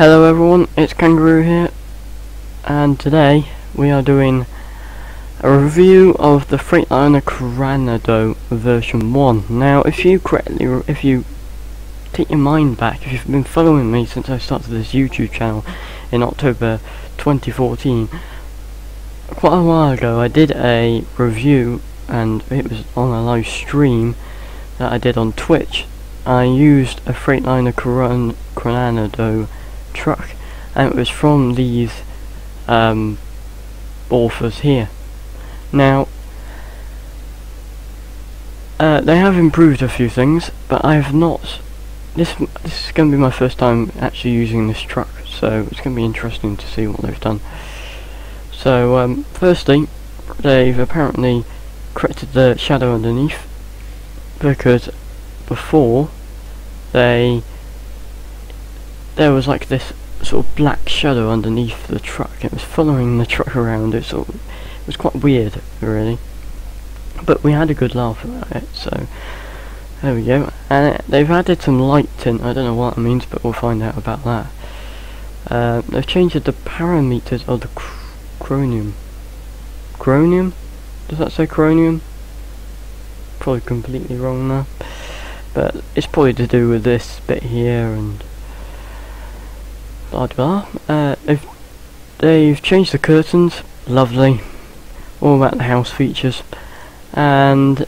Hello everyone, it's Kangaroo here, and today we are doing a review of the Freightliner Coronado version 1. Now, if you correctly, if you take your mind back, if you've been following me since I started this YouTube channel in October 2014, quite a while ago I did a review, and it was on a live stream that I did on Twitch. I used a Freightliner Coron Coronado truck and it was from these um, authors here. Now, uh, they have improved a few things, but I have not. This this is going to be my first time actually using this truck, so it's going to be interesting to see what they've done. So, um, firstly, they've apparently corrected the shadow underneath because before they there was like this sort of black shadow underneath the truck. It was following the truck around. It sort of, it was quite weird, really. But we had a good laugh about it, so there we go. And it, they've added some light tint. I don't know what it means, but we'll find out about that. Uh, they've changed the parameters of the cr chromium. Chromium? Does that say chromium? Probably completely wrong there. But it's probably to do with this bit here and blah blah. Uh, they've, they've changed the curtains, lovely, all about the house features, and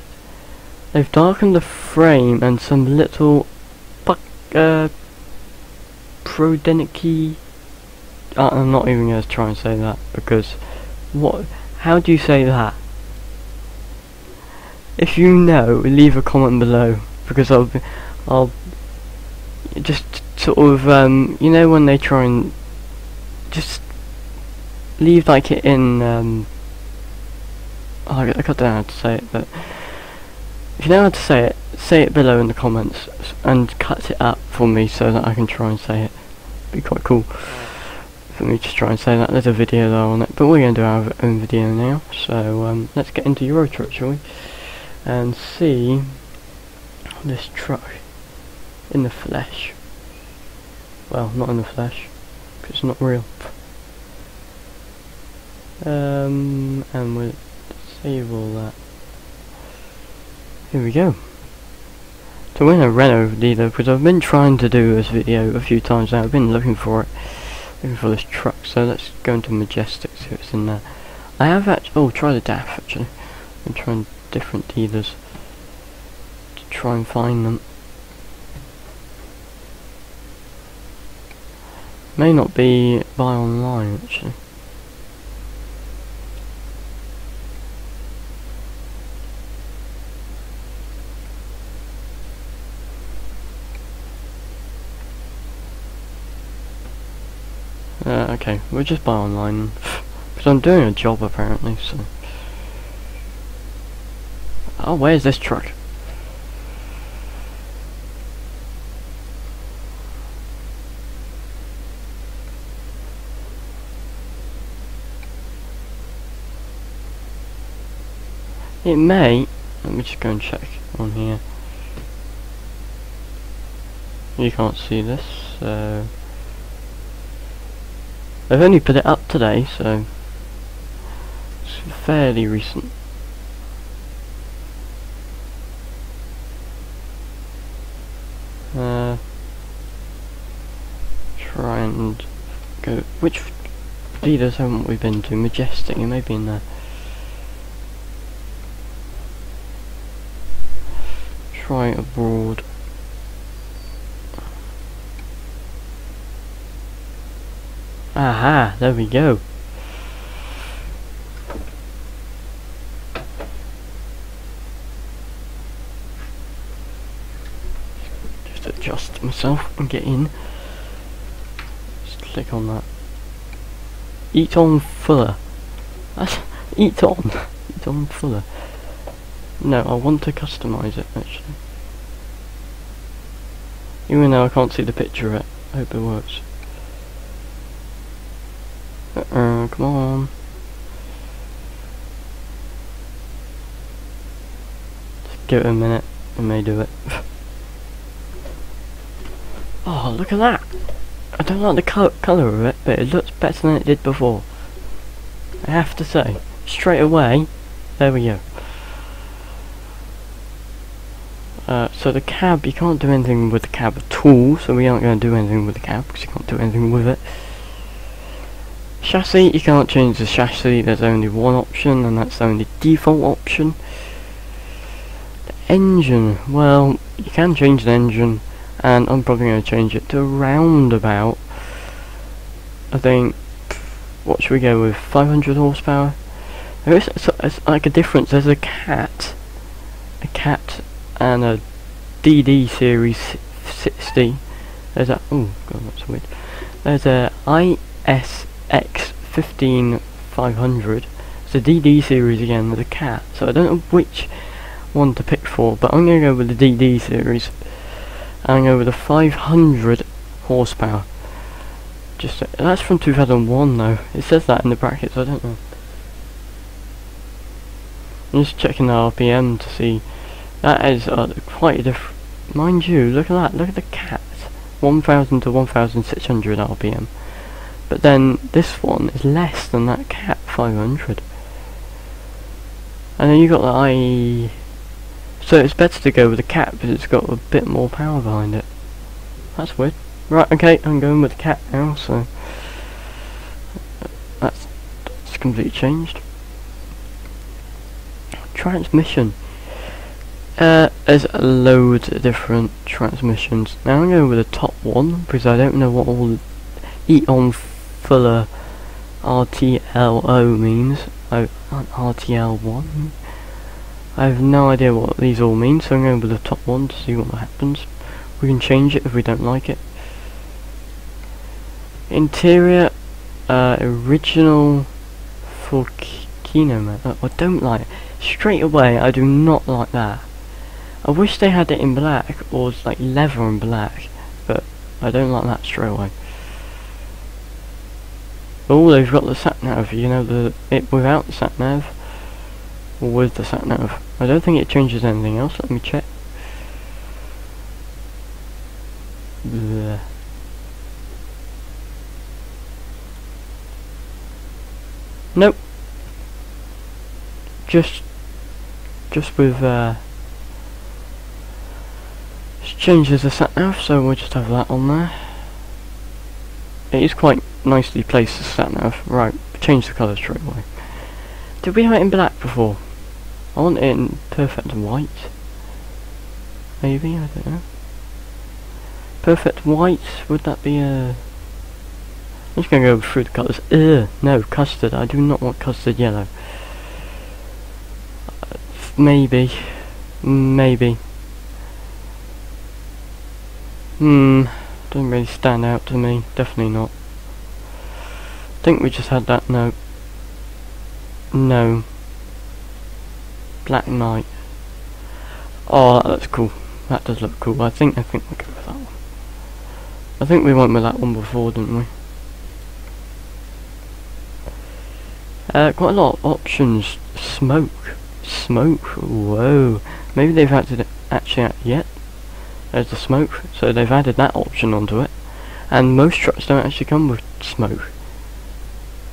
they've darkened the frame and some little uh, prodenicky. Uh, I'm not even going to try and say that because what? How do you say that? If you know, leave a comment below because I'll be, I'll just sort of um, you know when they try and just leave like it in um, oh, I, I don't know how to say it but if you know how to say it say it below in the comments and cut it up for me so that I can try and say it. It'd be quite cool for me to try and say that. There's a video though on it but we're going to do our own video now. So um, let's get into Euro Truck shall we? And see this truck in the flesh well, not in the flesh, it's not real. Um, and we'll save all that. Here we go. To win a Renault dealer, because I've been trying to do this video a few times now, I've been looking for it, looking for this truck, so let's go into Majestic, see what's in there. I have actually, oh, try the DAF actually. I'm trying different dealers to try and find them. May not be buy online actually. Uh, okay, we'll just buy online. Because I'm doing a job apparently, so... Oh, where's this truck? It may, let me just go and check on here. You can't see this, so... I've only put it up today, so... It's fairly recent. Uh, try and go... Which dealers haven't we been to? Majestic, it may be in there. Try abroad. Aha, there we go. Just adjust myself and get in. Just click on that. Eat on fuller. That's eat on. eat on fuller. No, I want to customize it actually. Even though I can't see the picture of it. I hope it works. Uh uh, come on. Just give it a minute, I may do it. oh, look at that! I don't like the co colour of it, but it looks better than it did before. I have to say, straight away, there we go. Uh, so the cab, you can't do anything with the cab at all, so we aren't going to do anything with the cab, because you can't do anything with it. Chassis, you can't change the chassis, there's only one option, and that's the only default option. The engine, well, you can change the engine, and I'm probably going to change it to around about, I think, what should we go with, 500 horsepower? There is like a difference, there's a cat, a cat and a DD series 60. There's a oh god that's weird. There's a ISX 15500. It's a DD series again with a cat. So I don't know which one to pick for, but I'm gonna go with the DD series. I'm gonna go with the 500 horsepower. Just that's from 2001 though. It says that in the brackets. I don't know. I'm just checking the RPM to see that is uh, quite a different... Mind you, look at that, look at the cat. 1000 to 1600 RPM. But then this one is less than that cat 500. And then you got the I... So it's better to go with the cat because it's got a bit more power behind it. That's weird. Right, okay, I'm going with the cat now, so... That's, that's completely changed. Transmission. There's loads of different transmissions. Now I'm going with the top one because I don't know what all Eaton Fuller RTLO means. Oh, RTL1. I have no idea what these all mean, so I'm going with the top one to see what happens. We can change it if we don't like it. Interior, uh, original for Kino Man. Oh, I don't like it. Straight away, I do not like that. I wish they had it in black, or like leather and black, but I don't like that straight away. Oh, they've got the sat nav, you know, the it without the sat nav, or with the sat nav. I don't think it changes anything else, let me check. Blech. Nope. Just, just with, uh, changes the sat nav, so we'll just have that on there. It is quite nicely placed the sat nav. Right, change the colour straight away. Did we have it in black before? I want it in perfect white. Maybe, I don't know. Perfect white, would that be a... I'm just going to go through the colours. Ugh, no, custard. I do not want custard yellow. Uh, maybe. Maybe. Hmm, doesn't really stand out to me, definitely not. I think we just had that note. No. Black Knight. Oh, that looks cool. That does look cool. I think I think we'll go with that one. I think we went with that one before, didn't we? Uh, quite a lot of options. Smoke. Smoke. Whoa. Maybe they've actually actually yet. There's the smoke, so they've added that option onto it. And most trucks don't actually come with smoke.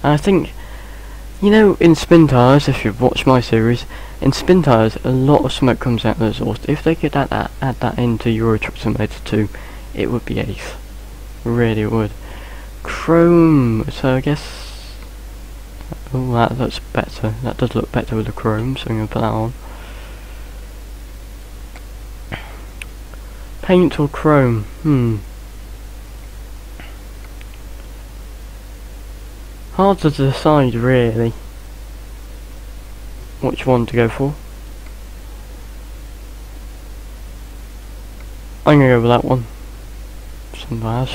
And I think, you know, in Spintires, if you've watched my series, in Spintires, a lot of smoke comes out of the exhaust. If they could add that, add that into Euro Truck Simulator 2, it would be ace. Really would. Chrome, so I guess... Oh, that looks better. That does look better with the chrome, so I'm going to put that on. Paint or chrome? Hmm. Hard to decide really which one to go for. I'm gonna go with that one. Some bias.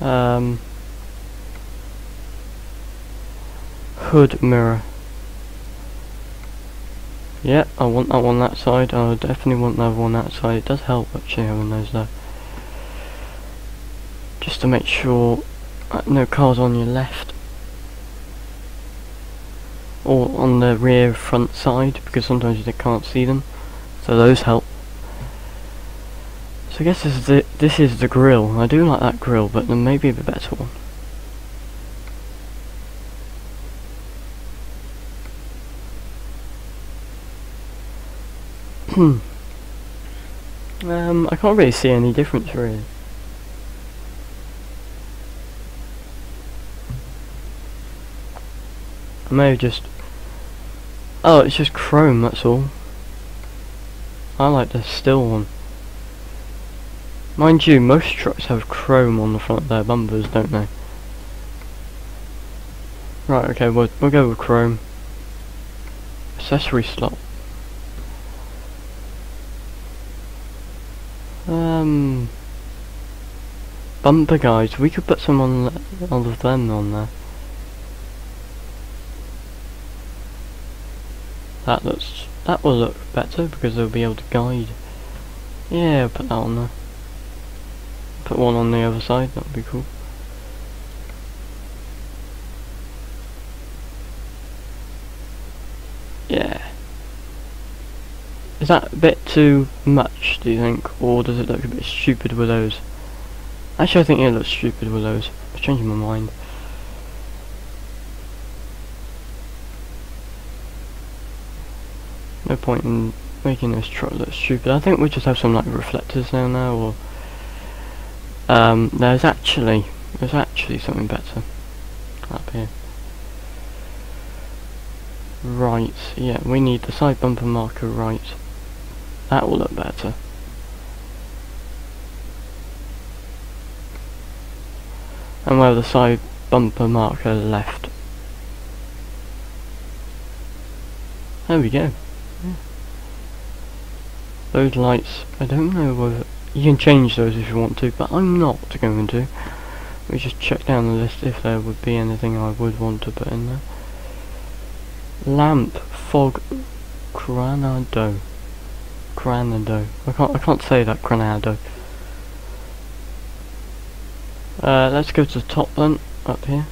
Um, hood mirror. Yeah, I want that one that side. I definitely want that one that side. It does help actually having those there. Just to make sure uh, no cars on your left. Or on the rear front side, because sometimes you can't see them. So those help. So I guess this is the, this is the grill. I do like that grill, but there may be a better one. Um, I can't really see any difference really. I may have just... Oh, it's just chrome, that's all. I like the still one. Mind you, most trucks have chrome on the front of their bumpers, don't they? Right, okay, we'll, we'll go with chrome. Accessory slot. Um, bumper guys, we could put some on of them on there. That looks that will look better because they'll be able to guide. Yeah, put that on there. Put one on the other side, that would be cool. Yeah. Is that a bit too much, do you think? Or does it look a bit stupid with those? Actually, I think it looks stupid with those. I'm changing my mind. No point in making this truck look stupid. I think we just have some like reflectors down there or um, there's actually there's actually something better up here. Right, yeah, we need the side bumper marker right. That will look better. And where the side bumper marker left. There we go. Yeah. Those lights, I don't know whether... You can change those if you want to, but I'm not going to. Let me just check down the list if there would be anything I would want to put in there. Lamp, fog, granado. Granado. I can't I can't say that granado. Uh, let's go to the top then, up here.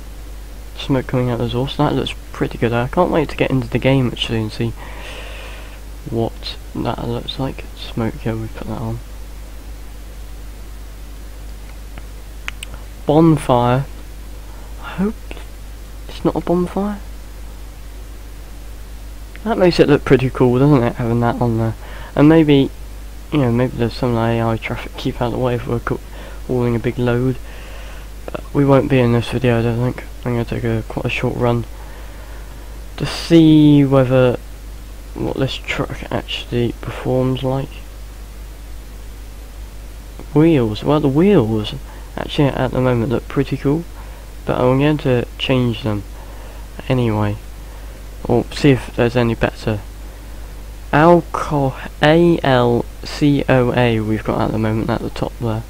Smoke coming out of the exhaust. That looks pretty good. I can't wait to get into the game actually and see what that looks like. Smoke, yeah, we put that on. Bonfire. I hope it's not a bonfire. That makes it look pretty cool, doesn't it, having that on there. And maybe, you know, maybe there's some AI traffic keep out of the way if we're hauling a big load. But we won't be in this video, I don't think. I'm going to take a quite a short run to see whether what this truck actually performs like. Wheels, well the wheels actually at the moment look pretty cool, but I'm going to change them anyway, or see if there's any better Alco A L C O A we've got at the moment at the top there.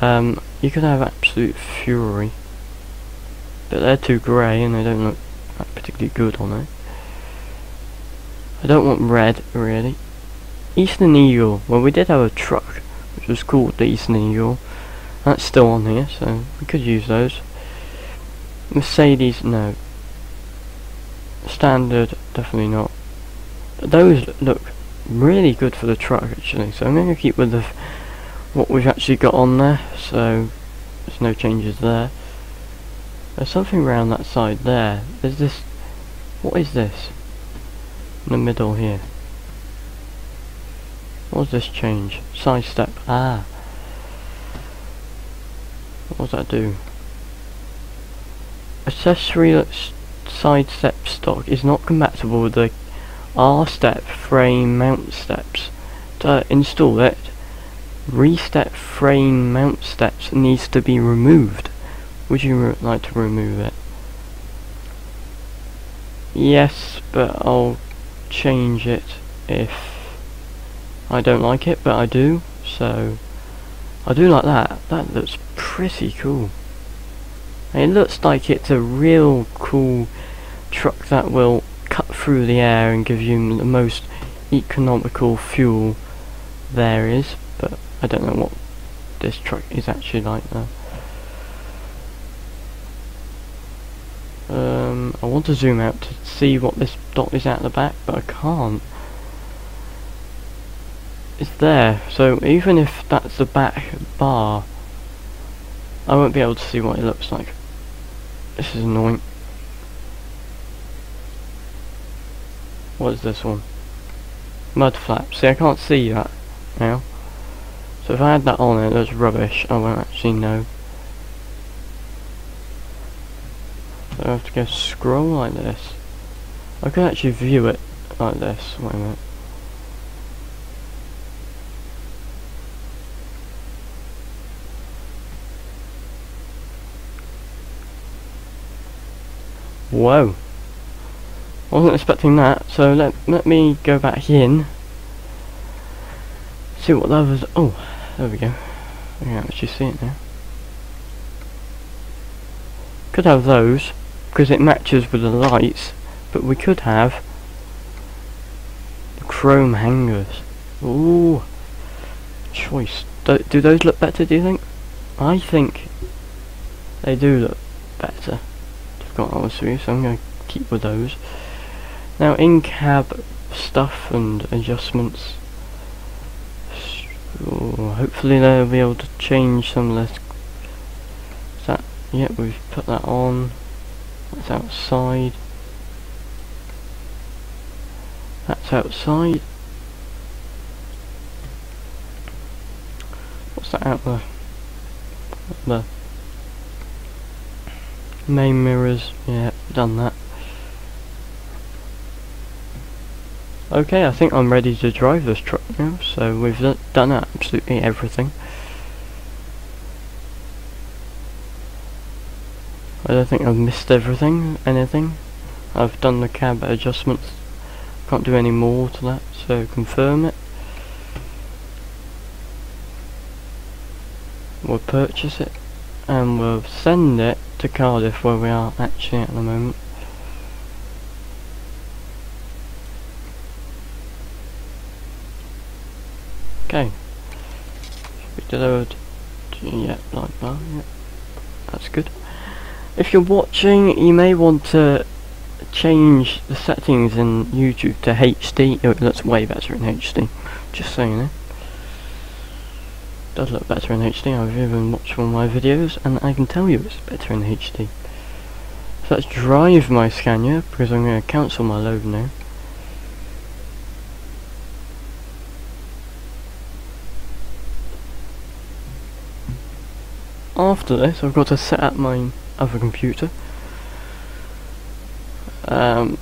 Um, you could have absolute fury, but they're too grey and they don't look particularly good on it. I don't want red really. Eastern Eagle. Well, we did have a truck which was called the Eastern Eagle. That's still on here, so we could use those. Mercedes, no. Standard, definitely not those look really good for the truck actually so I'm going to keep with the what we've actually got on there so there's no changes there. There's something around that side there. There's this what is this? In the middle here. What does this change? Side step ah. What does that do? Accessory side step stock is not compatible with the R-step frame mount steps. To install it, restep frame mount steps needs to be removed. Would you like to remove it? Yes, but I'll change it if I don't like it, but I do, so I do like that. That looks pretty cool. It looks like it's a real cool truck that will cut through the air and give you the most economical fuel there is, but I don't know what this truck is actually like now. Um, I want to zoom out to see what this dot is at the back, but I can't. It's there, so even if that's the back bar, I won't be able to see what it looks like. This is annoying. What is this one? Mud flap. See, I can't see that now. So if I had that on it, that's rubbish. I won't actually know. So I have to go scroll like this. I can actually view it like this. Wait a minute. Whoa. I wasn't expecting that, so let, let me go back in. See what the others... Oh, there we go. I can actually see it now. Could have those, because it matches with the lights, but we could have the chrome hangers. Ooh, choice. Do, do those look better, do you think? I think they do look better They've got those three, so I'm going to keep with those. Now in cab stuff and adjustments, hopefully they'll be able to change some of this. Is that, yep, we've put that on. That's outside. That's outside. What's that out there? The Main mirrors, yeah, done that. Okay, I think I'm ready to drive this truck now, so we've done absolutely everything. I don't think I've missed everything, anything. I've done the cab adjustments, can't do any more to that, so confirm it. We'll purchase it, and we'll send it to Cardiff where we are actually at the moment. Okay. Should be delivered yeah, like that, yeah. That's good. If you're watching, you may want to change the settings in YouTube to HD. Oh, it looks way better in HD. Just so you know does look better in HD. I've even watched one of my videos and I can tell you it's better in HD. So let's drive my Scania because I'm going to cancel my load now. After this I've got to set up my other computer. Um,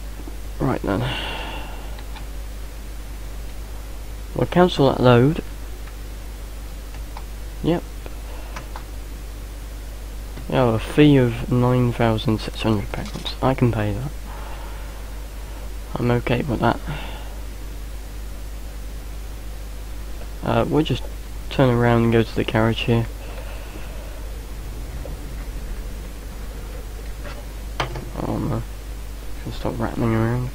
right then. We'll cancel that load Yep. Yeah, a fee of £9,600. I can pay that. I'm okay with that. Uh, we'll just turn around and go to the carriage here. Oh no. Can stop rattling around.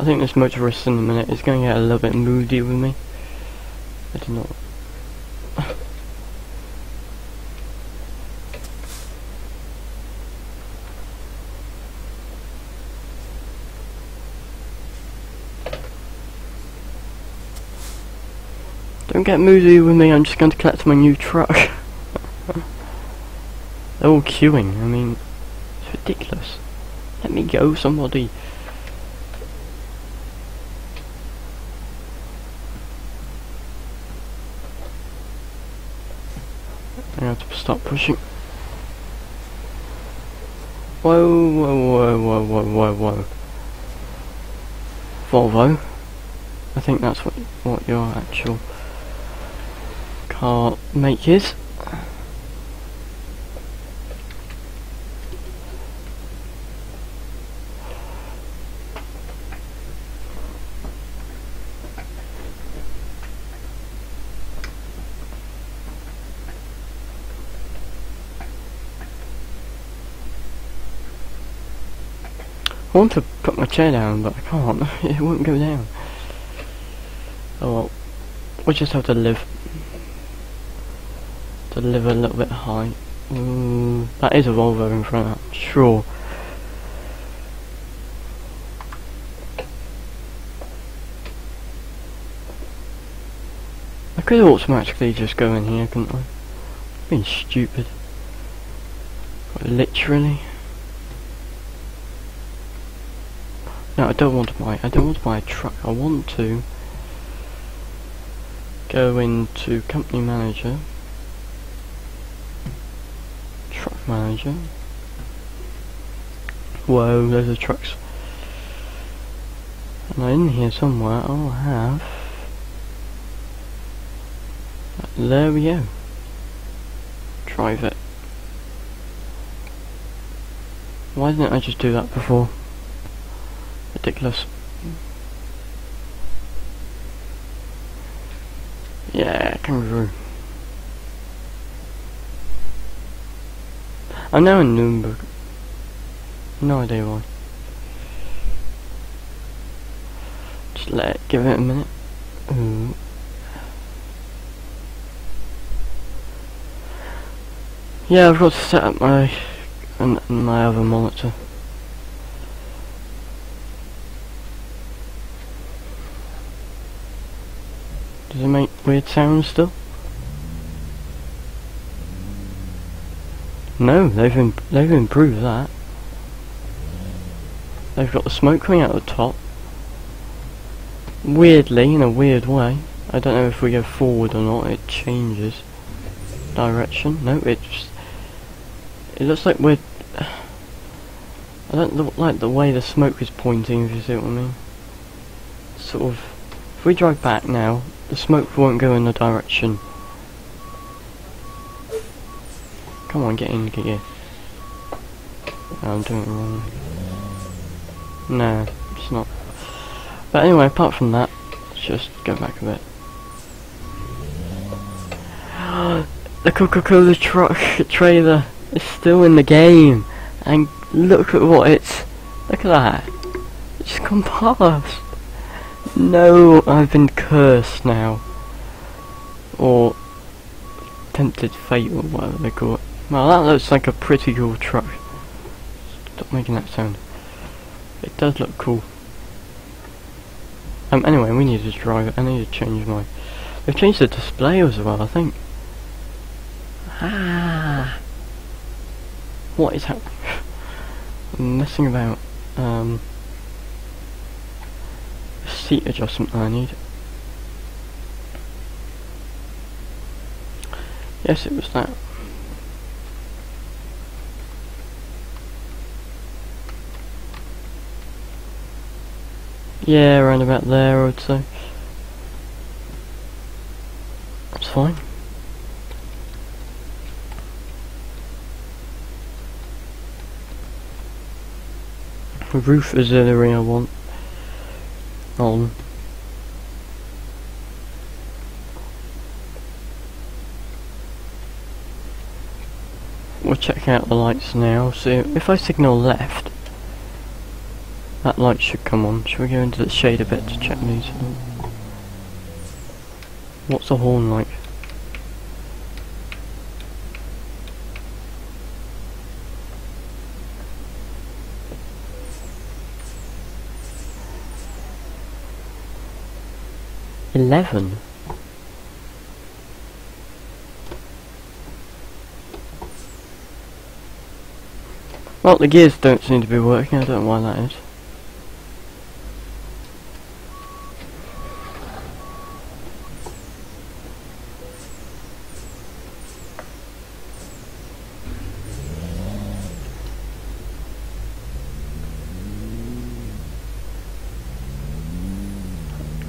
I think this motorist in a minute is going to get a little bit moody with me. Get moody with me, I'm just going to collect my new truck. They're all queuing, I mean, it's ridiculous. Let me go, somebody. I have to stop pushing. Whoa, whoa, whoa, whoa, whoa, whoa, whoa. Volvo. I think that's what what your actual car make is. I want to put my chair down, but I can't. it won't go down. Oh well. We just have to live. Live a little bit high. Mm, that is a Volvo in front, I'm sure. I could automatically just go in here, couldn't I? Being stupid. Literally. No, I don't want to buy. I don't want to buy a truck. I want to go into company manager, manager. Whoa, there's the trucks. And in here somewhere I'll have. There we go. Drive it. Why didn't I just do that before? Ridiculous. Yeah, kangaroo. I'm now in Nuremberg. No idea why. Just let it, give it a minute. Ooh. Yeah, I've got to set up my and my other monitor. Does it make weird sounds still? No, they've they've improved that. They've got the smoke coming out the top. Weirdly, in a weird way. I don't know if we go forward or not, it changes direction. No, it just... It looks like we're... I don't look like the way the smoke is pointing, if you see what I mean. Sort of... If we drive back now, the smoke won't go in the direction. Come on, get in, get in. I'm doing it wrong. No, it's not. But anyway, apart from that, let's just go back a bit. the Coca-Cola truck trailer is still in the game, and look at what it's. Look at that. It's gone past. No, I've been cursed now. Or tempted fate or whatever they call it. Well, that looks like a pretty cool truck. Stop making that sound. It does look cool. Um, anyway, we need to drive it. I need to change my... They've changed the display as well, I think. Ah! What is happening? Messing about. Um seat adjustment I need. Yes, it was that. Yeah, around about there, I would say. That's fine. The roof auxiliary I want on. We'll check out the lights now, so if I signal left, that light should come on. Should we go into the shade a bit to check these? What's the horn like? Eleven. Well, the gears don't seem to be working, I don't know why that is.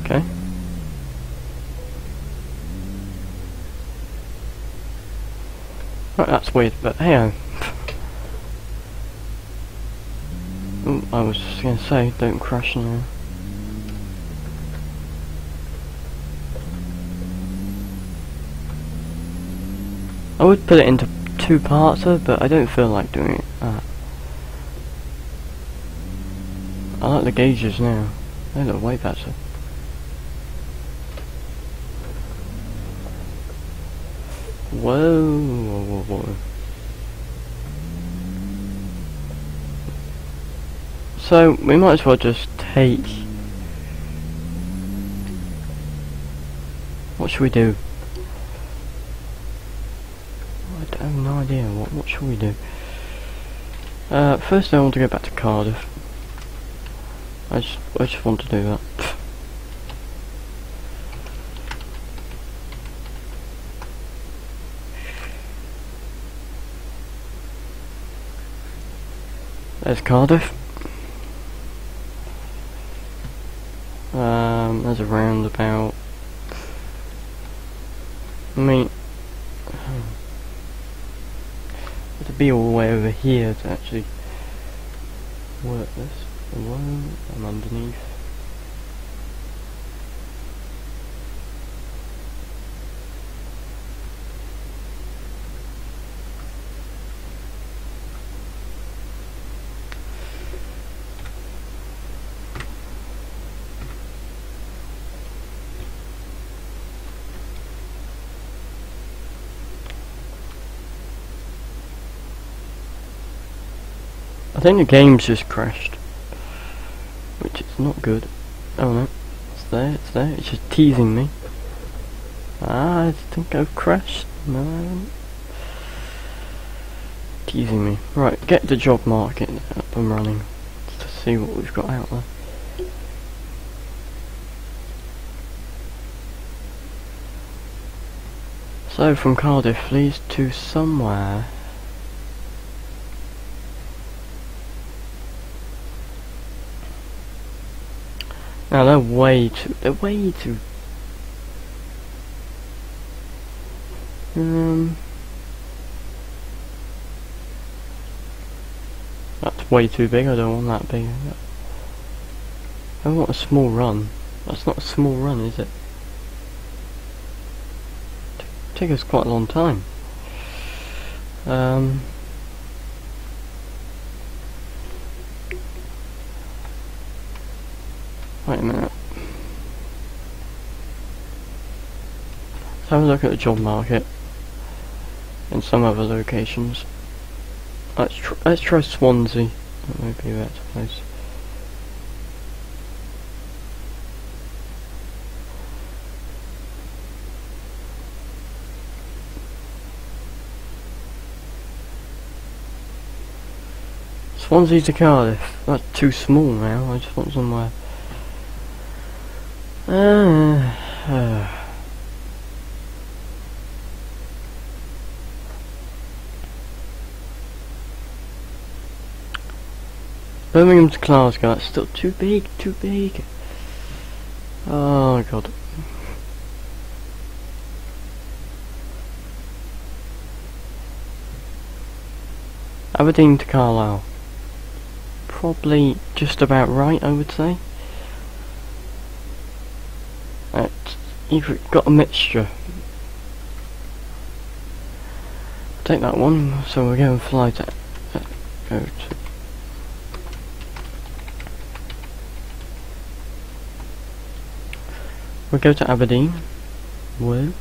Okay. Right, that's but hey, uh, Ooh, I was just gonna say, don't crash now. I would put it into two parts, but I don't feel like doing it. Uh, I like the gauges now. They look way better. Whoa, whoa, whoa, whoa. So, we might as well just take... What should we do? I have no idea. What, what should we do? Uh, first I want to go back to Cardiff. I just, I just want to do that. There's Cardiff. Um, there's a roundabout. I mean, to be all the way over here to actually work this. Below and underneath. I think the game's just crashed. Which is not good. Oh no. It's there, it's there. It's just teasing me. Ah, I think I've crashed. No. Teasing me. Right, get the job market up and running. To see what we've got out there. So, from Cardiff leads to somewhere Now they're way too, they're way too, um, that's way too big, I don't want that big. I want a small run. That's not a small run, is it? T take us quite a long time. Um, Wait a minute. Let's have a look at the job market in some other locations. Let's tr let's try Swansea. That might be a better place. Swansea to Cardiff. That's too small now. I just want somewhere uh, uh. Birmingham to Glasgow, that's still too big, too big. Oh god. Aberdeen to Carlisle. Probably just about right, I would say. you've got a mixture. Take that one, so we're going and fly to, uh, go to We'll go to Aberdeen. Whoop.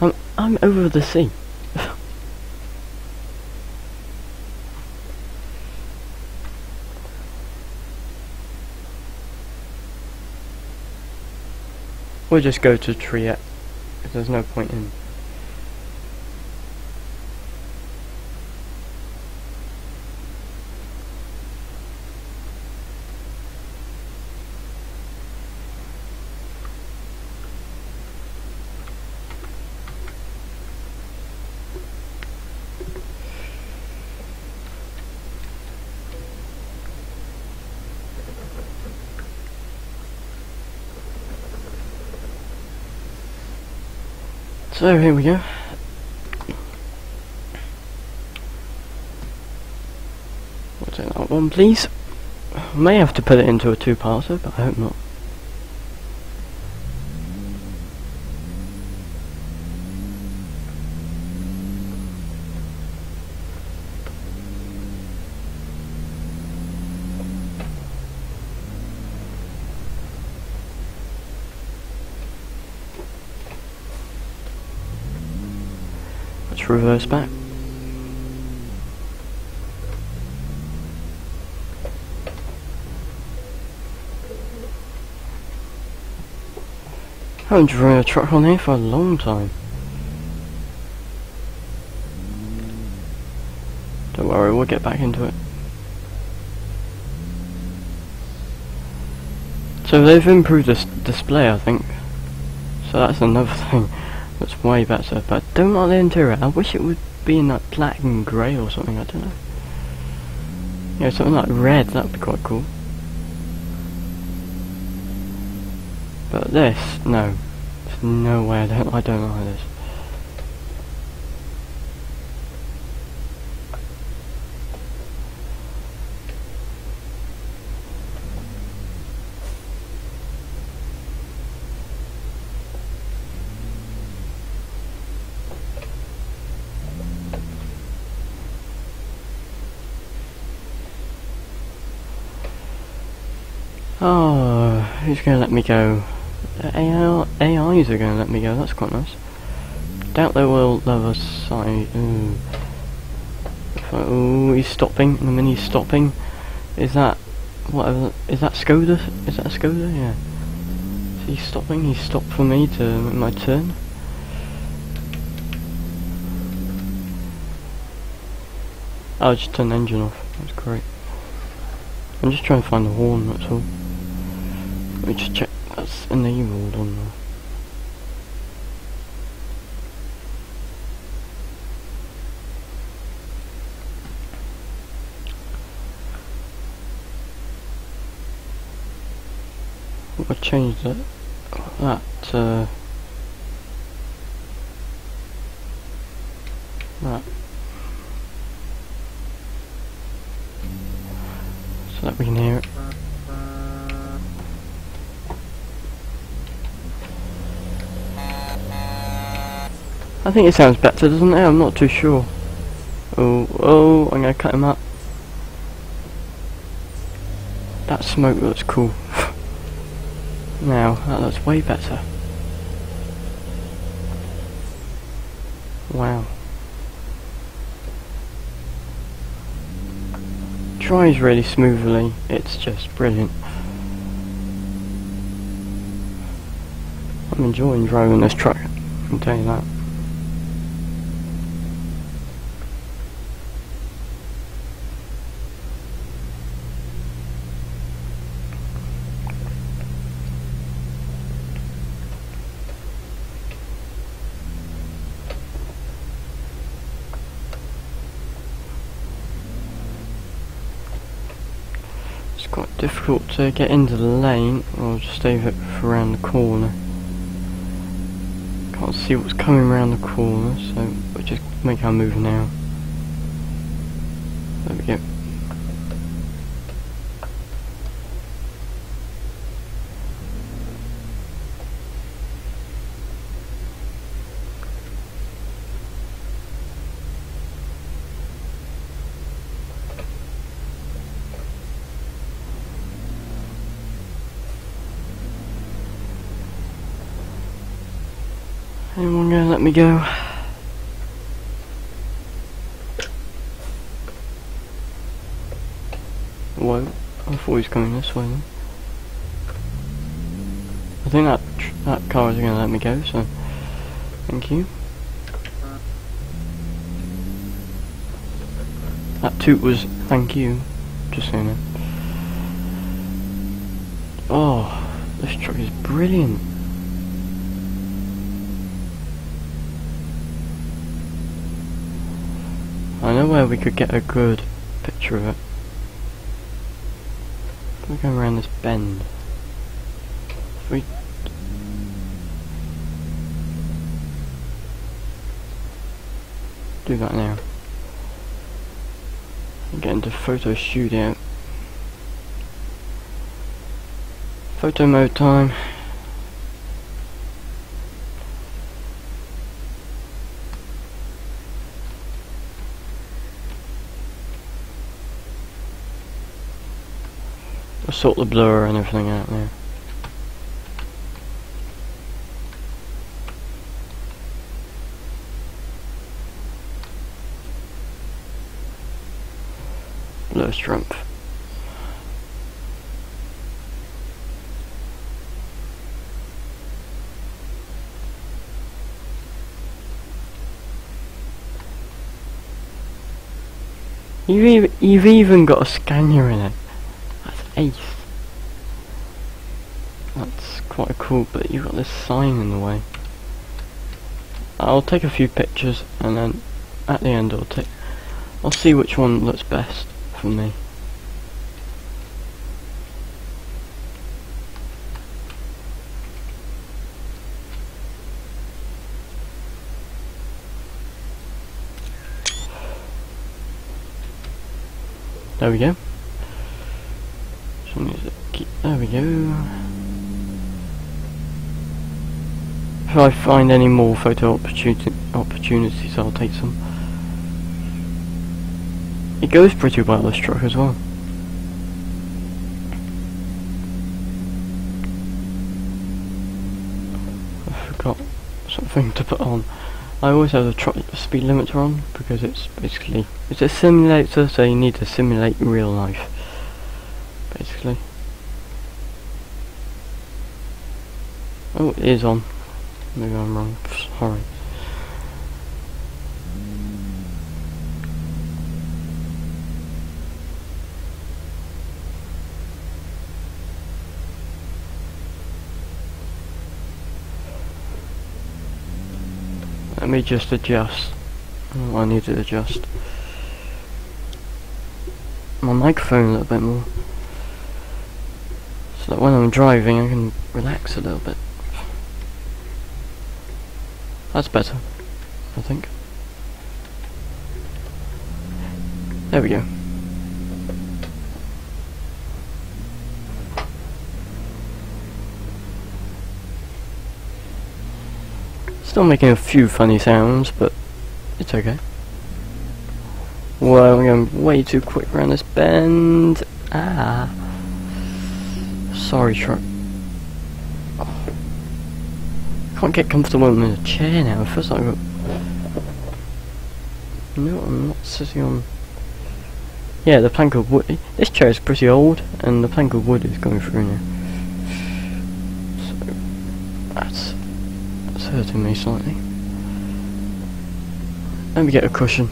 I'm, I'm over the sea. We'll just go to Triet. There's no point in So here we go. We'll take that one please. may have to put it into a two-parter, but I hope not. Reverse back. I haven't driven a truck on here for a long time. Don't worry, we'll get back into it. So they've improved this display, I think. So that's another thing that's way better. But don't like the interior. I wish it would be in like black and grey or something. I don't know. Yeah, something like red. That'd be quite cool. But this, no. There's no way. I don't. I don't like this. Oh, who's going to let me go? AI, AIs are going to let me go, that's quite nice. Doubt they will let us. Oh, he's stopping, the mini's stopping. Is that, whatever, is that Skoda? Is that a Skoda? Yeah. Is he stopping? He stopped for me to make my turn. I'll just turn the engine off, that's great. I'm just trying to find the horn, that's all. Me just check that's enabled on there. I changed it. That uh, I think it sounds better, doesn't it? I'm not too sure. Oh, oh, I'm gonna cut him up. That smoke looks cool. now, that looks way better. Wow. Drives really smoothly, it's just brilliant. I'm enjoying driving this truck, I can tell you that. It's quite difficult to get into the lane. I'll just stay around the corner. Can't see what's coming around the corner, so we'll just make our move now. There we go. Anyone gonna let me go? Whoa, I thought he was coming this way then. I think that that car is gonna let me go, so thank you. That toot was thank you, just saying it. Oh, this truck is brilliant. I know where we could get a good picture of it. We're going around this bend. If we do that now. Get into photo studio. Photo mode time. sort the blur and everything out there. Blur strength. You've even got a scanner in it. Ace. That's quite cool, but you've got this sign in the way. I'll take a few pictures and then at the end I'll take I'll see which one looks best for me. There we go. There we go. If I find any more photo opportunity opportunities, I'll take some. It goes pretty well, this truck as well. I forgot something to put on. I always have the truck speed limiter on because it's basically it's a simulator, so you need to simulate real life, basically. Oh, it is on. Maybe I'm wrong. Sorry. Let me just adjust. Oh, I need to adjust my microphone a little bit more. So that when I'm driving I can relax a little bit. That's better, I think. There we go. Still making a few funny sounds, but it's okay. Well, I'm going way too quick around this bend. Ah. Sorry, truck. Oh. I can't get comfortable in a chair now. First I got. No, I'm not sitting on. Yeah, the plank of wood. This chair is pretty old, and the plank of wood is going through now. So that's that's hurting me slightly. Let me get a cushion.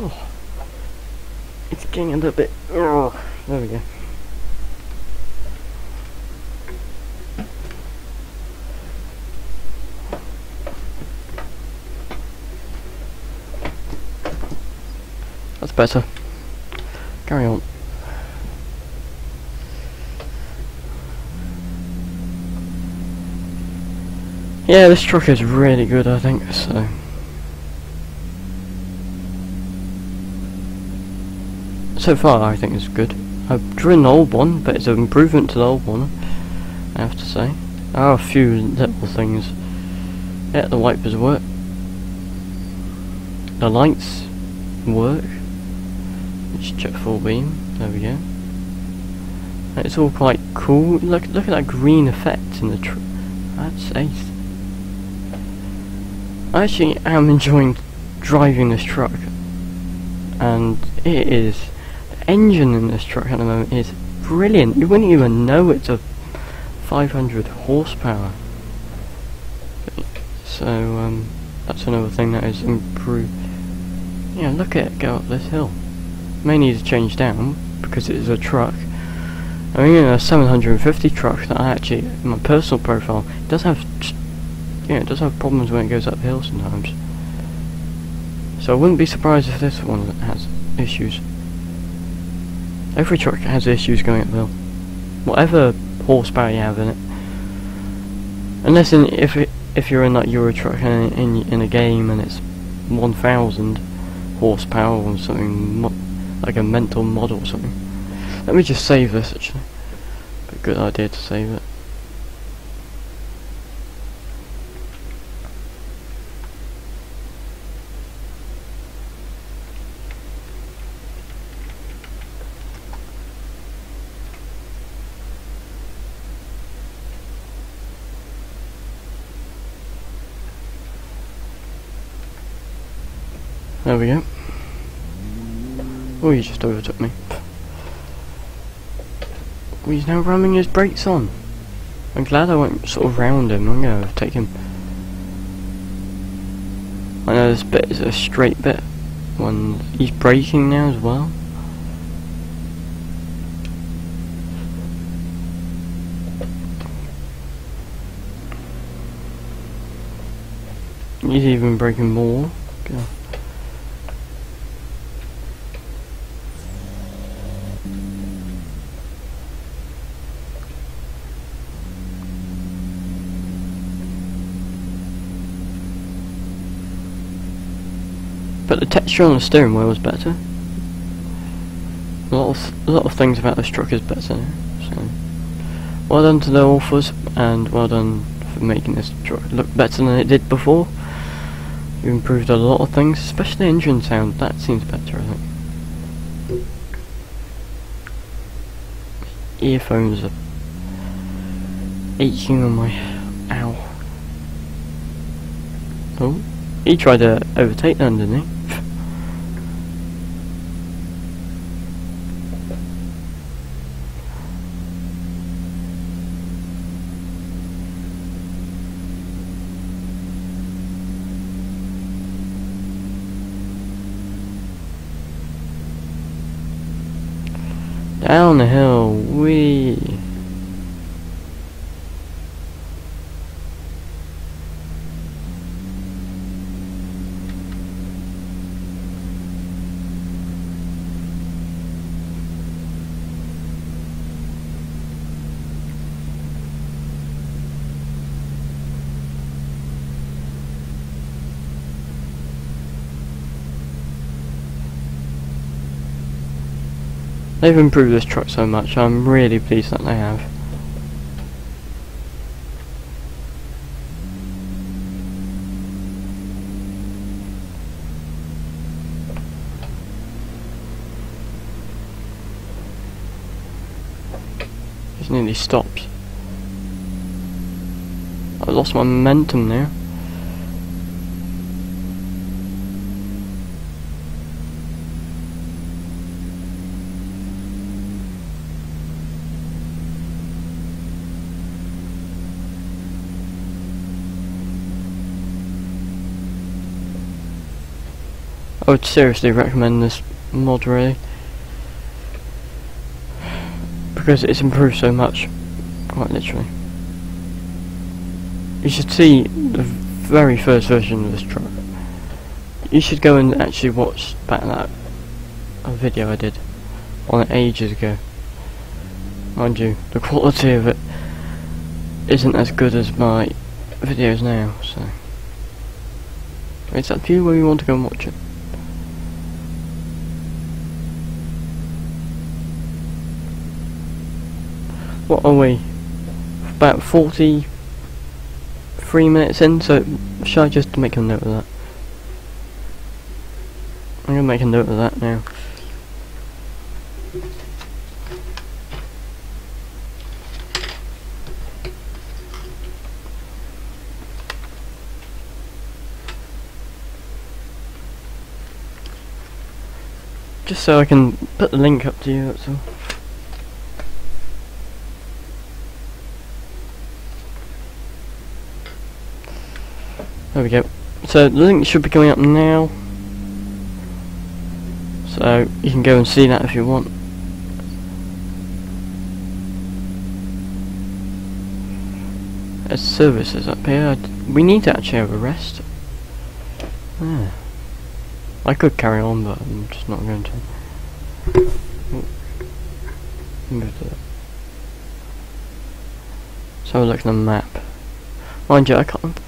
Oh, it's getting a little bit. Oh, there we go. That's better. Carry on. Yeah, this truck is really good, I think, so... so far I think it's good. I've driven the old one, but it's an improvement to the old one, I have to say. There are a few little things. Yeah, the wipers work. The lights work. Let's check full beam. There we go. It's all quite cool. Look, look at that green effect in the truck. That's ace. I actually am enjoying driving this truck, and it is the engine in this truck at the moment is brilliant. You wouldn't even know it's a 500 horsepower. So um, that's another thing that is improved. Yeah, look at it go up this hill. May need to change down because it is a truck. I mean, a 750 truck that I actually, in my personal profile, does have, yeah, it does have problems when it goes uphill sometimes. So I wouldn't be surprised if this one has issues. Every truck has issues going uphill. Whatever horsepower you have in it. Unless in, if it, if you're in that Euro truck in, in, in a game and it's 1000 horsepower or something like a mental model or something. Let me just save this actually. a good idea to save it. There we go. Oh, he just overtook me. Oh, he's now ramming his brakes on. I'm glad I went sort of round him. I'm going to take him. I know this bit is a straight bit. When he's braking now as well. He's even braking more. God. But the texture on the steering wheel is better. A lot of a lot of things about this truck is better. So, well done to the authors, and well done for making this truck look better than it did before. You improved a lot of things, especially engine sound. That seems better, I think. Earphones are aching on my. Ow. Oh, he tried to overtake them, didn't he? Down the hill, wee. They've improved this truck so much, I'm really pleased that they have. It nearly stopped. I lost my momentum there. I would seriously recommend this mod really. Because it's improved so much. Quite literally. You should see the very first version of this truck. You should go and actually watch back that a video I did on it ages ago. Mind you the quality of it isn't as good as my videos now so. It's up to you where you want to go and watch it what are we? About 43 minutes in, so should I just make a note of that? I'm gonna make a note of that now. Just so I can put the link up to you, that's all. There we go. So the link should be coming up now. So you can go and see that if you want. There's services up here. We need to actually have a rest. Yeah. I could carry on, but I'm just not going to. That. So look at the map. Mind you, I can't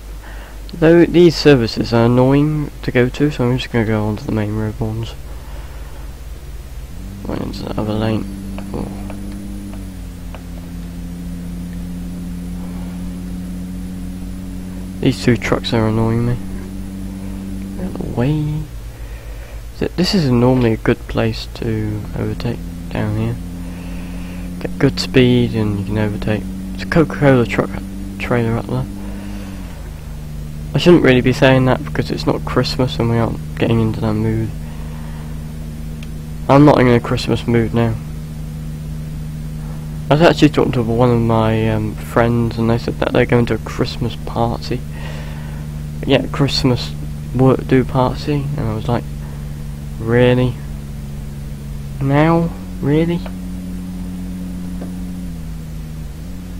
Though these services are annoying to go to, so I'm just going to go onto the main road ones. Went into the other lane. Oh. These two trucks are annoying me. Out of the way. This is normally a good place to overtake down here. Get good speed and you can overtake. It's a Coca-Cola truck trailer up there. I shouldn't really be saying that because it's not Christmas and we aren't getting into that mood. I'm not in a Christmas mood now. I was actually talking to one of my um, friends and they said that they're going to a Christmas party. Yeah, Christmas work do party and I was like, really? Now? Really?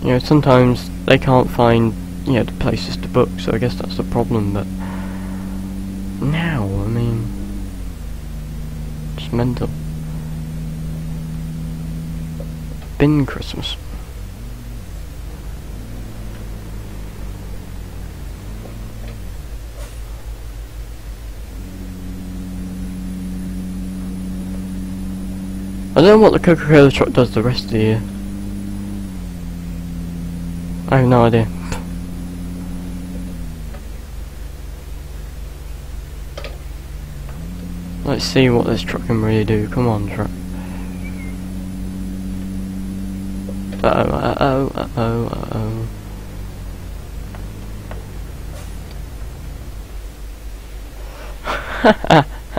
You know, sometimes they can't find, you know, the places to book, so I guess that's the problem, but now, I mean, it's mental. Been Christmas. I don't know what the Coca-Cola truck does the rest of the year. I have no idea. Let's see what this truck can really do. Come on, truck. Uh oh, uh oh, uh oh, uh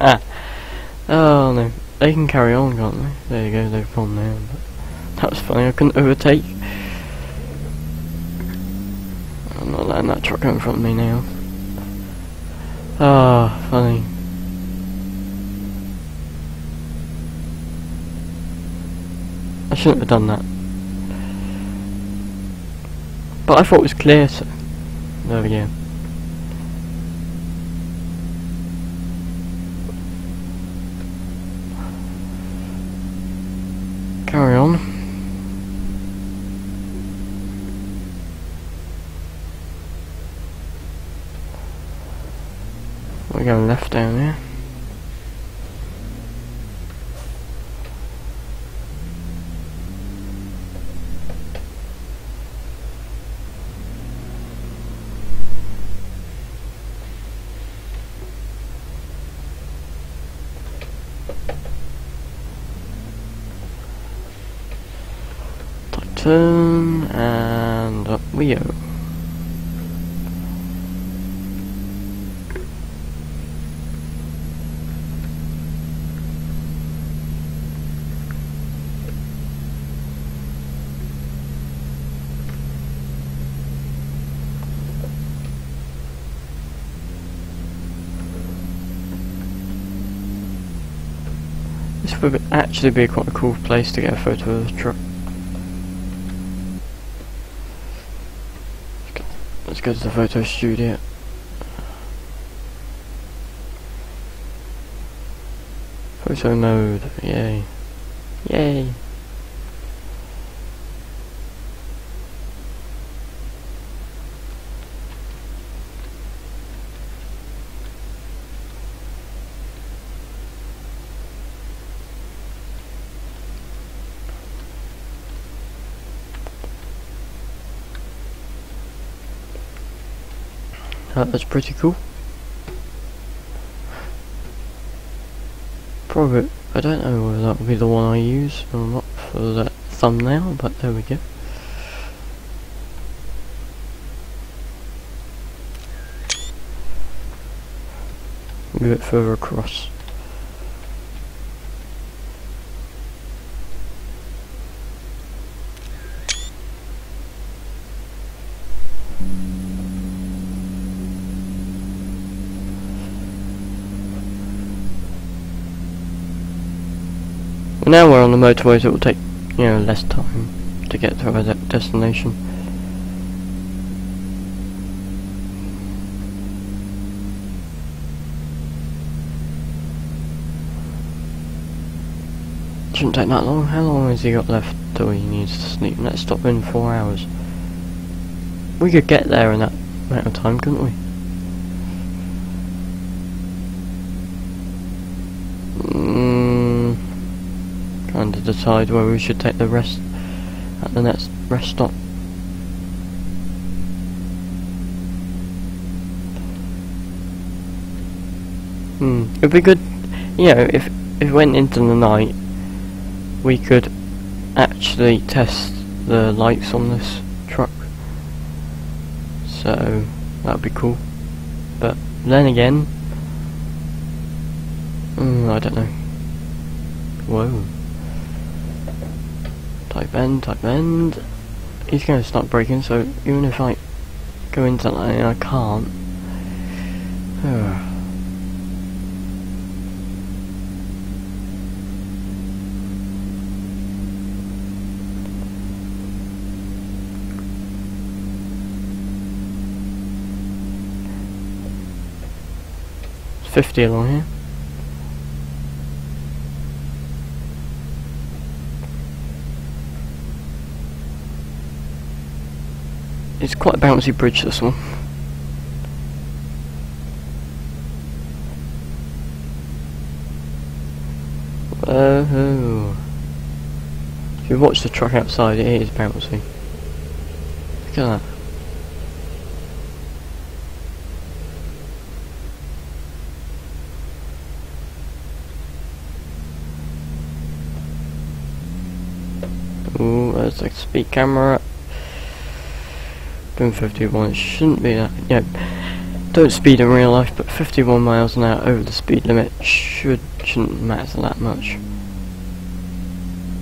oh. oh no, they can carry on, can't they? There you go, they've gone now. That was funny, I couldn't overtake. I'm not letting that truck go in front of me now. Ah, funny. I shouldn't have done that. But I thought it was clear, so... There we go. Carry on. We're going left down here. Tight turn and up we go. Would actually be quite a cool place to get a photo of the truck. Let's go to the photo studio. Photo mode, yay. Yay. That was pretty cool. Probably, I don't know whether that will be the one I use or not for that thumbnail, but there we go. Move it further across. Now we're on the motorways, it will take, you know, less time to get to our de- destination. Shouldn't take that long. How long has he got left till he needs to sleep? Let's stop in four hours. We could get there in that amount of time, couldn't we? decide where we should take the rest at the next rest stop. Hmm. It would be good, you know, if, if we went into the night, we could actually test the lights on this truck. So, that would be cool. But then again, mm, I don't know. Whoa. Type end, type end. He's going to start braking, so even if I go into that lane, I can't. Fifty along here. It's quite a bouncy bridge this one. Oh. If you watch the truck outside, it is bouncy. Look at that. Ooh, there's a speed camera. Doing 51, it shouldn't be that. Yeah, don't speed in real life, but 51 miles an hour over the speed limit should shouldn't matter that much.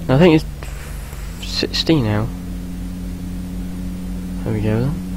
I think it's 60 now. There we go then.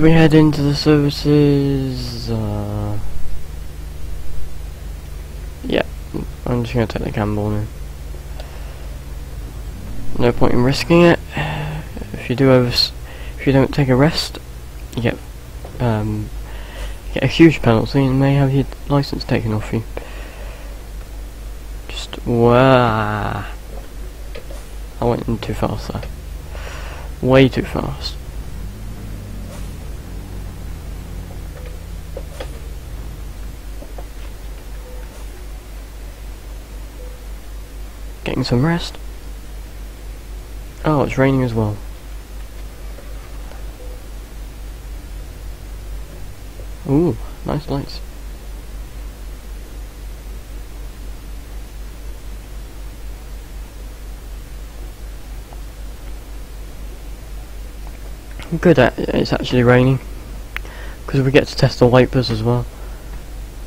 We head into the services? Uh, yeah, I'm just gonna take the gamble now. No point in risking it. If you do over, if you don't take a rest, you get um, get a huge penalty and may have your license taken off you. Just wow. I went in too fast there. Way too fast. Getting some rest. Oh, it's raining as well. Ooh, nice lights. Good at it's actually raining. Because we get to test the wipers as well.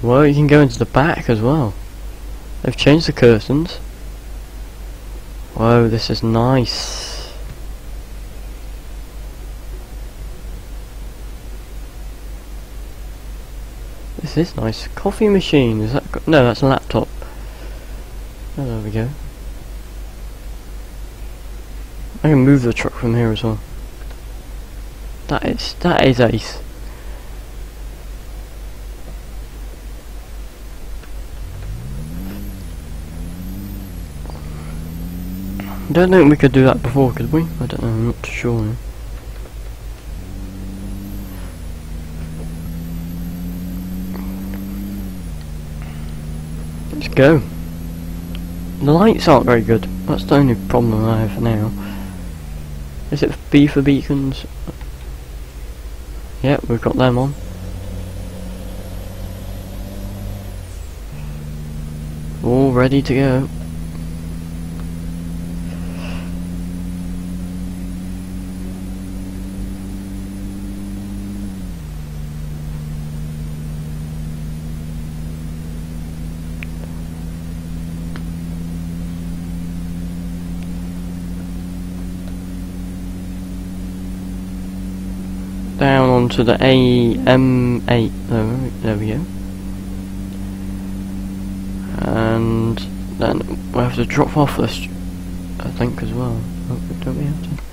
Well, you can go into the back as well. They've changed the curtains. Whoa, this is nice. This is nice. Coffee machine, is that... No, that's a laptop. Oh, there we go. I can move the truck from here as well. That is, that is ace. I don't think we could do that before, could we? I don't know, I'm not sure. Let's go. The lights aren't very good. That's the only problem I have now. Is it B for beacons? Yep, we've got them on. All ready to go. Down onto the AM8. There, there we go. And then we have to drop off this, I think, as well. Oh, don't we have to?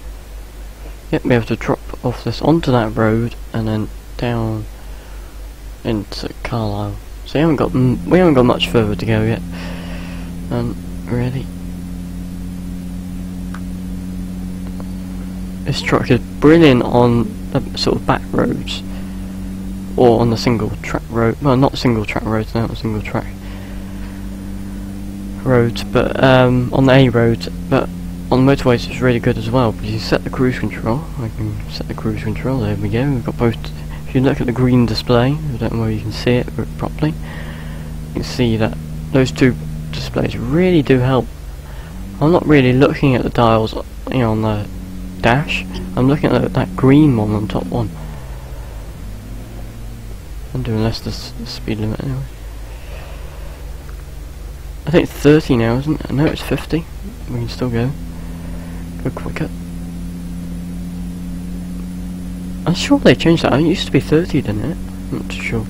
Yep, we have to drop off this onto that road and then down into Carlisle. So we haven't got we haven't got much further to go yet. And really, this truck is brilliant on the sort of back roads or on the single track road. Well, not single track roads, not single track roads, but um, on the A roads. But on motorways, it's really good as well because you set the cruise control. I can set the cruise control. There we go. We've got both. If you look at the green display, I don't know whether you can see it properly. You can see that those two displays really do help. I'm not really looking at the dials, you know, on the dash. I'm looking at that green one on top one. I'm doing less the, speed limit anyway. I think it's 30 now, isn't it? No, it's 50. We can still go. Go quicker. I'm sure they changed that. It used to be 30, didn't it? I'm not sure.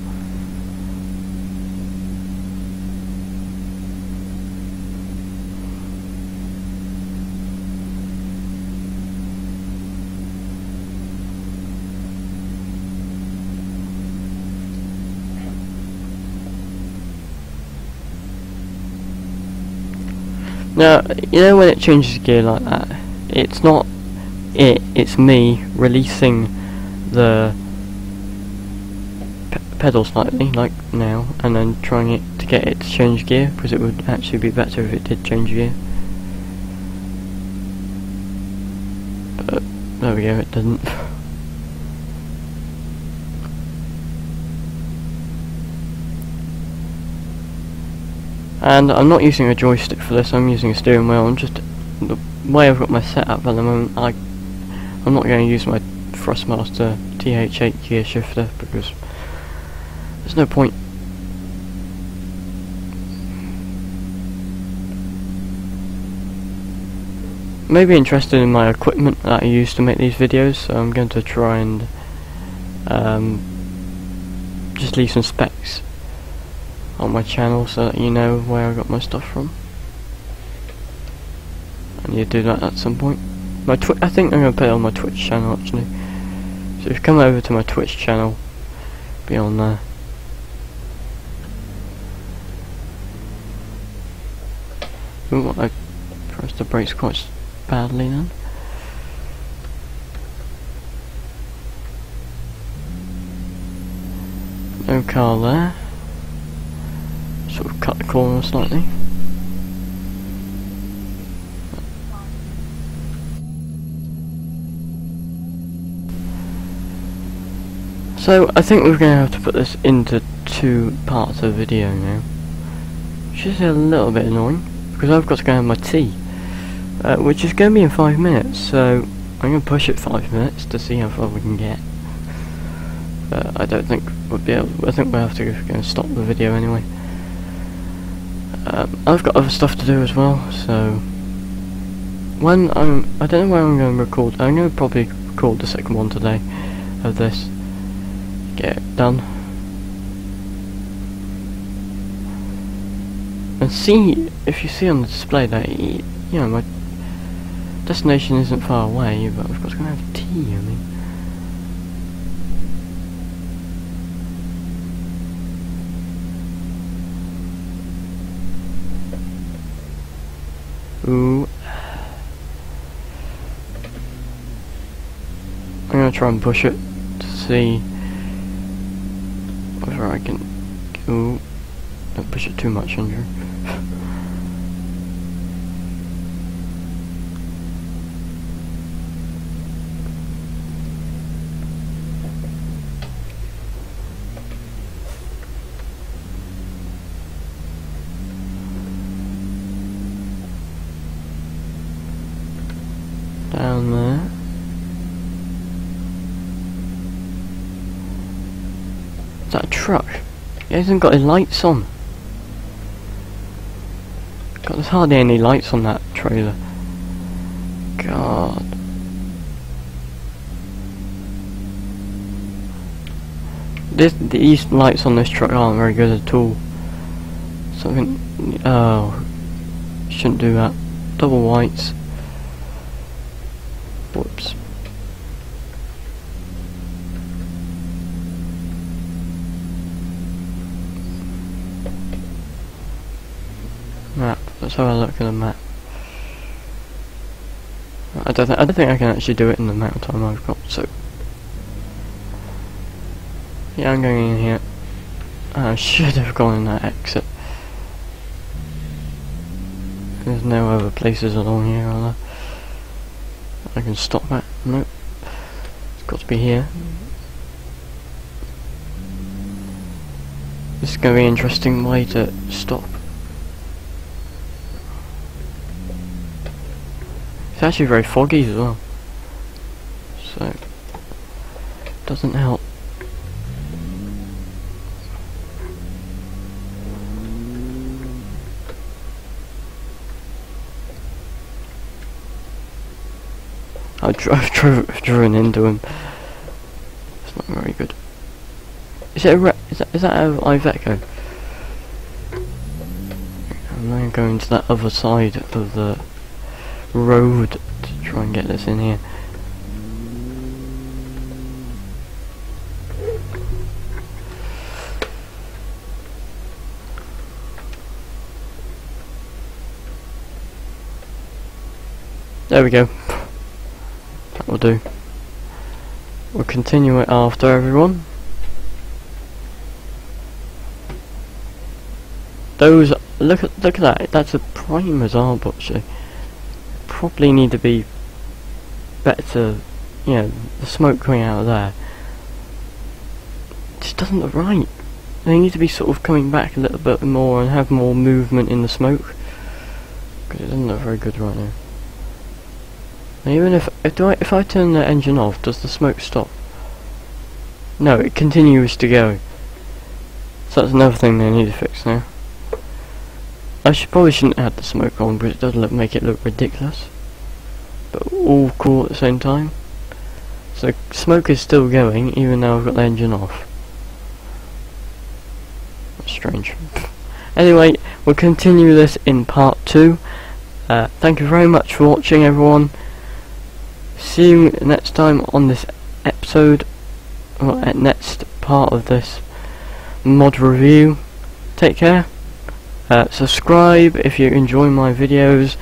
Now, you know when it changes gear like that, it's not it, it's me releasing the pedal slightly, like now, and then trying it to get it to change gear, because it would actually be better if it did change gear. But, there we go, it doesn't. and I'm not using a joystick for this, I'm using a steering wheel, I'm just, the way I've got my setup at the moment, I, I'm not going to use my Thrustmaster TH8 gear shifter, because there's no point. Maybe interested in my equipment that I use to make these videos, so I'm going to try and um, just leave some specs on my channel so that you know where I got my stuff from. I need to do that at some point. My twi I think I'm going to put it on my Twitch channel actually. So if you come over to my Twitch channel, be on there. Ooh, I pressed the brakes quite badly then. No car there sort of cut the corner slightly. So I think we're going to have to put this into two parts of the video now. Which is a little bit annoying because I've got to go and have my tea. Uh, which is going to be in five minutes so I'm going to push it five minutes to see how far we can get. But I don't think we'll be able, I think we'll have to go and stop the video anyway. Um, I've got other stuff to do as well, so when I'm, I don't know where I'm going to record. I'm going to probably record the second one today of this. Get it done. And see, if you see on the display that, you know, my destination isn't far away, but I've got to go have tea, I mean. Ooh. I'm gonna try and push it to see whether I can. Ooh. Don't push it too much, Andrew. down there. Is that a truck? He hasn't got his lights on. God, there's hardly any lights on that trailer. God. This, these lights on this truck aren't very good at all. Something... Oh... Shouldn't do that. Double whites. Whoops. Map. Let's have a look at the map. I don't, I don't think I can actually do it in the amount of time I've got, so... Yeah, I'm going in here. I should have gone in that exit. There's no other places along here, are there? I can stop at? Nope. It's got to be here. This is going to be an interesting way to stop. Actually very foggy as well. So, doesn't help. I drove, drove, driven into him. It's not very good. Is it a is that is that a Iveco? I'm now going to that other side of the road to try and get this in here. There we go. That will do. We'll continue it after everyone. Those look at look at that. That's a prime as butcher. Probably need to be better. You know, the smoke coming out of there just doesn't look right. They need to be sort of coming back a little bit more and have more movement in the smoke because it doesn't look very good right now. even if if, I, if I turn the engine off, does the smoke stop? No, it continues to go. So that's another thing they need to fix now. I should probably shouldn't add the smoke on, but it does look make it look ridiculous. But all cool at the same time. So smoke is still going, even though I've got the engine off. That's strange. anyway, we'll continue this in part two. Uh, thank you very much for watching, everyone. See you next time on this episode, or at next part of this mod review. Take care. Uh, subscribe if you enjoy my videos,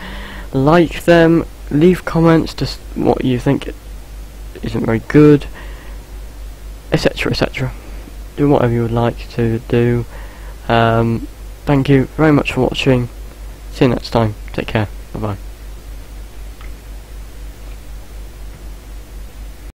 like them, leave comments just what you think isn't very good, etc. etc. Do whatever you would like to do. Um, thank you very much for watching. See you next time. Take care. Bye bye.